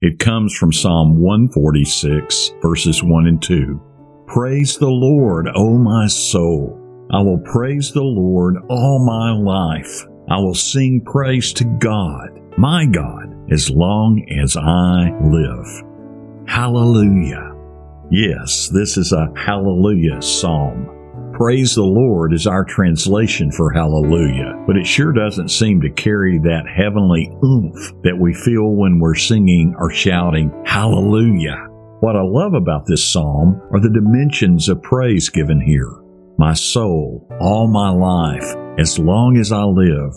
It comes from Psalm 146, verses 1 and 2. Praise the Lord, O my soul. I will praise the Lord all my life. I will sing praise to God, my God, as long as I live. Hallelujah. Yes, this is a hallelujah psalm. Praise the Lord is our translation for hallelujah, but it sure doesn't seem to carry that heavenly oomph that we feel when we're singing or shouting hallelujah. What I love about this psalm are the dimensions of praise given here. My soul, all my life, as long as I live.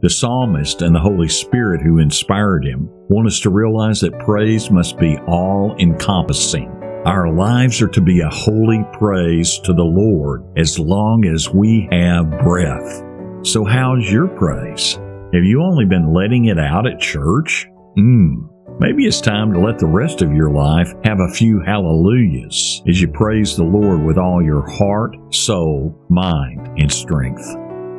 The psalmist and the Holy Spirit who inspired him want us to realize that praise must be all encompassing. Our lives are to be a holy praise to the Lord as long as we have breath. So how's your praise? Have you only been letting it out at church? Hmm. Maybe it's time to let the rest of your life have a few hallelujahs as you praise the Lord with all your heart, soul, mind, and strength.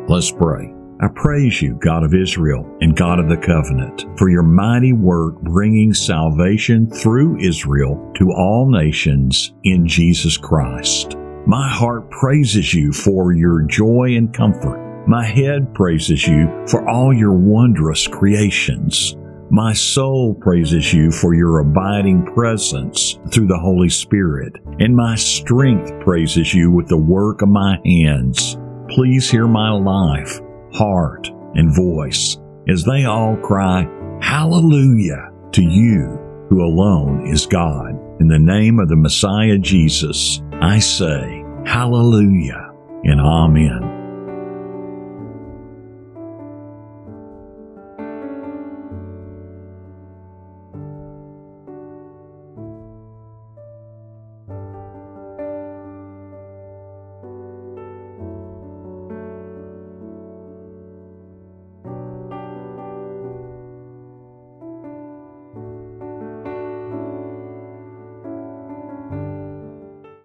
Let's pray. I praise you, God of Israel and God of the covenant, for your mighty work bringing salvation through Israel to all nations in Jesus Christ. My heart praises you for your joy and comfort. My head praises you for all your wondrous creations. My soul praises you for your abiding presence through the Holy Spirit, and my strength praises you with the work of my hands. Please hear my life heart, and voice as they all cry, Hallelujah to you who alone is God. In the name of the Messiah Jesus, I say, Hallelujah and Amen.